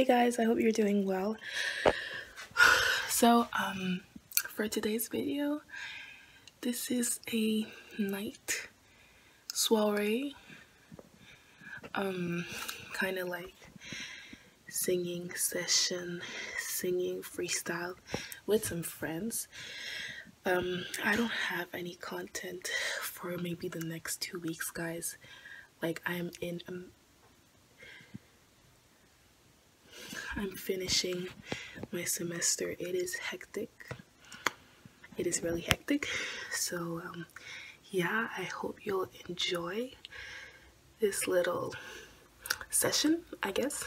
Hey guys, I hope you're doing well. So, um, for today's video, this is a night soiree, um, kind of like singing session, singing freestyle with some friends. Um, I don't have any content for maybe the next two weeks, guys. Like, I'm in um, I'm finishing my semester. It is hectic. It is really hectic. So, um, yeah, I hope you'll enjoy this little session, I guess.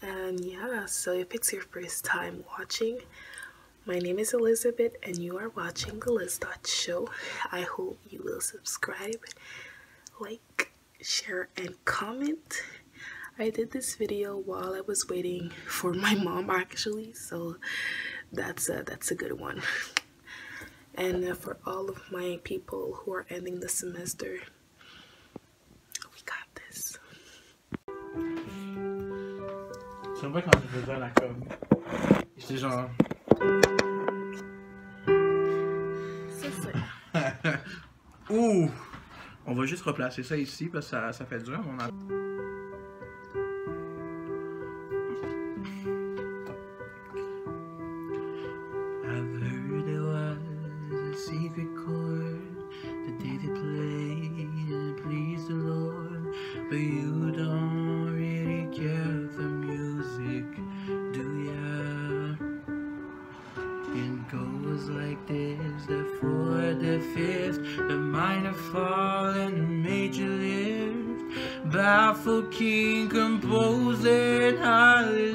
And yeah, so if it's your first time watching, my name is Elisabeth and you are watching the Liz Dot Show. I hope you will subscribe, like, share, and comment I did this video while I was waiting for my mom actually, so that's a, that's a good one. And for all of my people who are ending the semester, we got this. Vrai quand je faisais la com. J'étais genre. Ouh! On va juste replacer ça ici parce que ça, ça fait dur. On a... like this: the fourth, the fifth, the minor fall and the major lift. Baffled king composing hallelujah.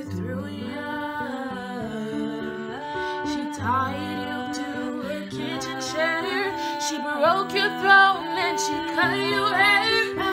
Overthrew you. She tied you to a kitchen chair. She broke your throne and she cut your hair.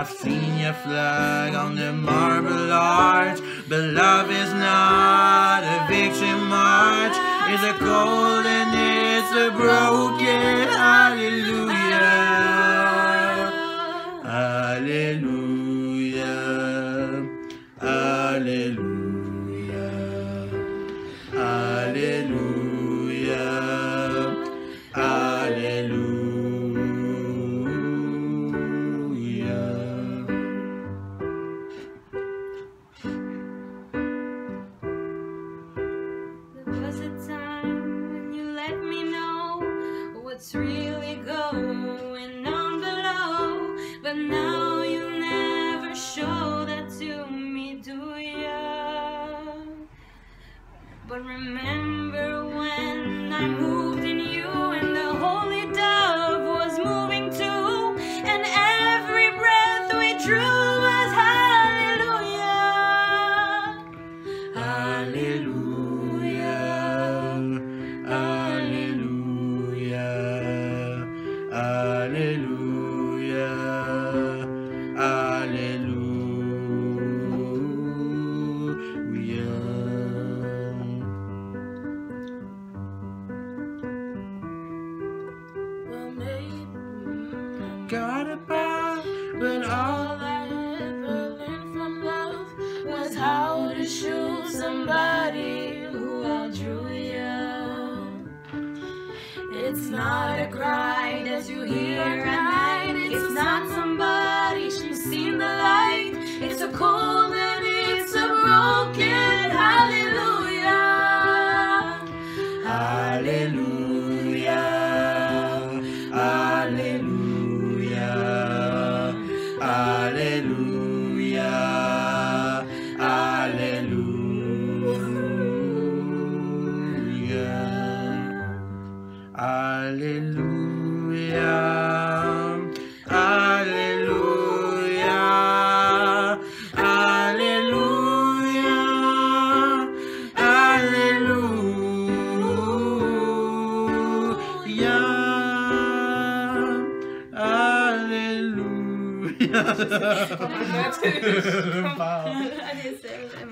I've seen your flag on the marble arch. But love is not a victory march. It's a cold and it's a broken hallelujah. Remember when I moved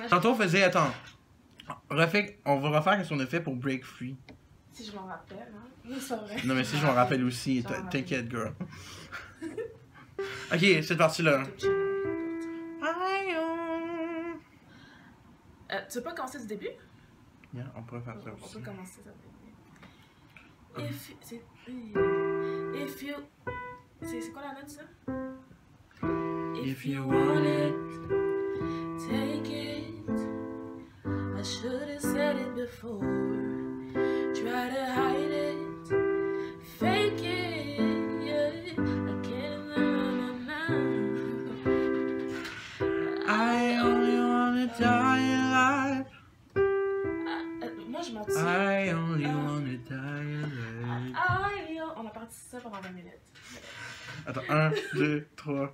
Tantôt, on faisait. Attends. Refais, on va refaire ce qu'on a fait pour Break Free. Si je m'en rappelle, hein. Oui, c'est vrai. Non, mais si je m'en rappelle aussi, t'inquiète, girl. ok, cette partie-là. Euh, tu veux pas commencer du début? Yeah, on pourrait faire ça On aussi. peut commencer ça. If, c'est, if you, c'est, c'est quoi la note ça? If you want it, take it. I should have said it before. Try to hide it, fake it. Yeah, I can't. I only wanna die alive. Ah, moi je m'en tire. I only wanna die alive. Ah, on a parti ça pendant 20 minutes. Attends, un, deux, trois.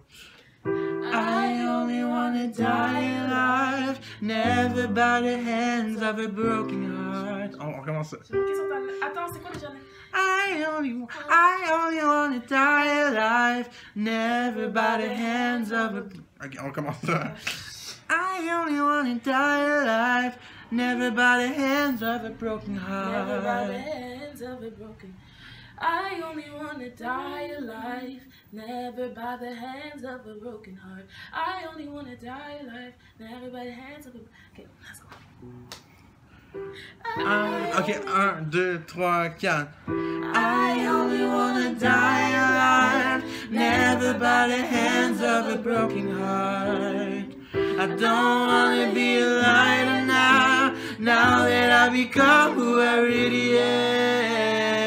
I only wanna die alive, never by the hands of a broken heart. On, on commence ça. J'ai une question. t'en- Attends, c'est quoi déjà? I only, I only wanna die alive, never by the hands of a. Ok, on commence ça. I only wanna die alive, never by the hands of a broken Never by the heart. hands of a broken. I only wanna die alive, never by the hands of a broken heart. I only wanna die alive, never by the hands of a. Um, okay, let's go. Un, uh, ok, un, deux, trois, quatre. I only wanna die alive, never by the hands of a broken heart. I don't wanna be a lighter now, now that I become who I really am.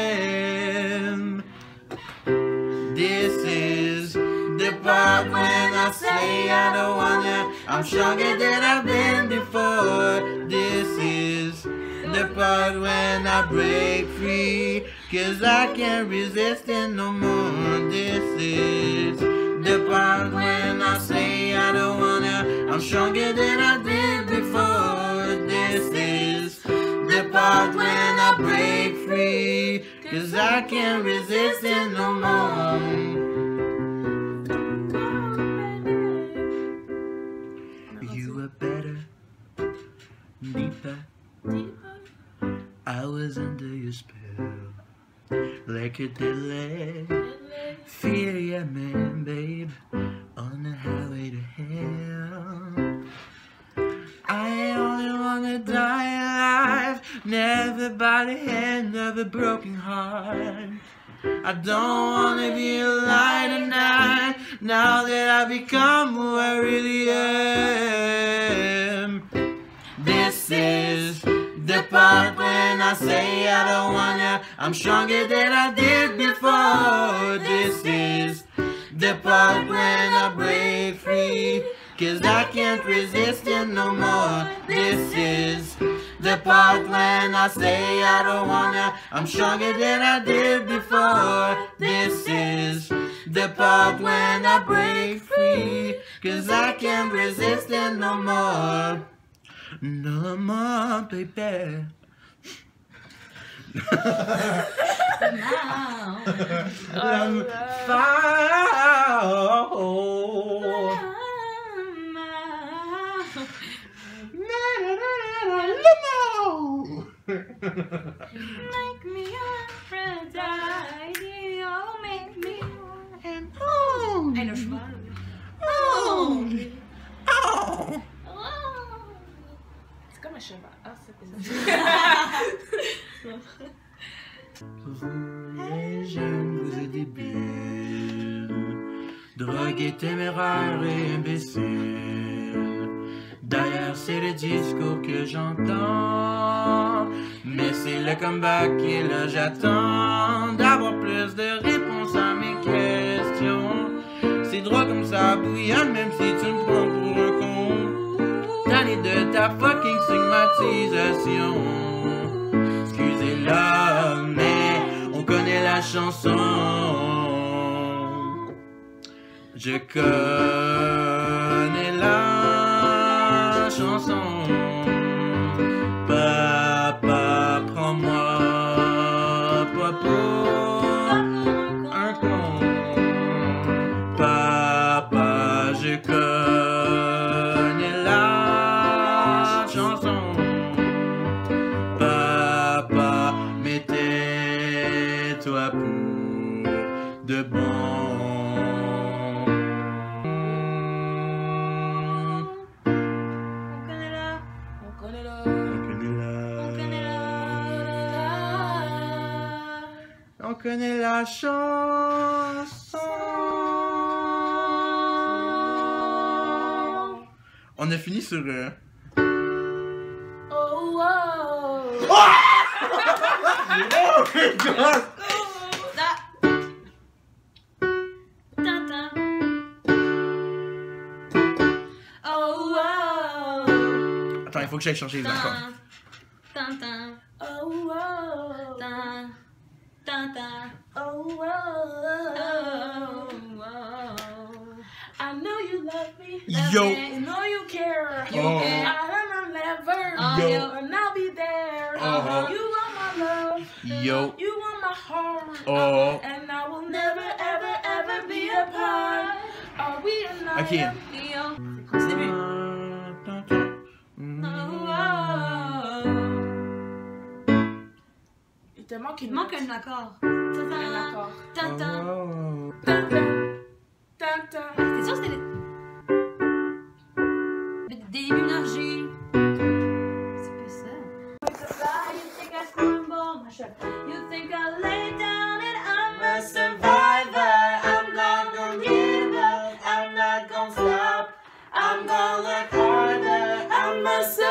I don't wanna, I'm stronger than I've been before. This is the part when I break free, cause I can't resist it no more. This is the part when I say I don't wanna, I'm stronger than I did before. This is the part when I break free, cause I can't resist it no more. I was under your spell, like a delay. Feel ya, man, babe, on the highway to hell. I only wanna die alive, never by the hand of a broken heart. I don't wanna be a light tonight, now that I've become who I really am. This is the part when I say I don't wanna, I'm stronger than I did before. This is the part when I break free, cause I can't resist it no more. This is the part when I say I don't wanna, I'm stronger than I did before. This is the part when I break free, cause I can't resist it no more. No more, baby. now, I'm found. make me Aphrodite, oh, make me and oh, and a oh. כמה שבע, עשר J'aime vous êtes débiles, drogués, téméraires et imbécile. D'ailleurs, c'est le discours que j'entends, mais c'est le comeback et là j'attends. D'avoir plus de réponses à mes questions. C'est droit comme ça bouillonne, même si tu me prends ta fucking stigmatisation. Excusez-la, mais on connaît la chanson. Je connais On a fini sur. euh, Oh, oh. Oh my god! Da. Ta ta. Oh oh. Attends, il faut que j'aille changer les accords. Ta ta ta. Oh, oh. Ta ta ta. Oh, oh. Oh oh. I know you love me. Yo. I know you care. You Oh. care. I'm never. Oh, Yo. yo. And I'll be there. Uh-huh. uh-huh. You want my love. Yo. You want my heart. Oh. And I will never, ever, ever be apart. Are we or not? Ok. Yo. Du début. Oh oh. Il te manque une Il manque note. un accord. Ta Un ta. accord. Sûr c'était des... C'est ça. You think. You think I lay down and I'm a survivor? I'm not gonna give up. I'm not gonna stop. I'm gonna work harder. I'm a survivor.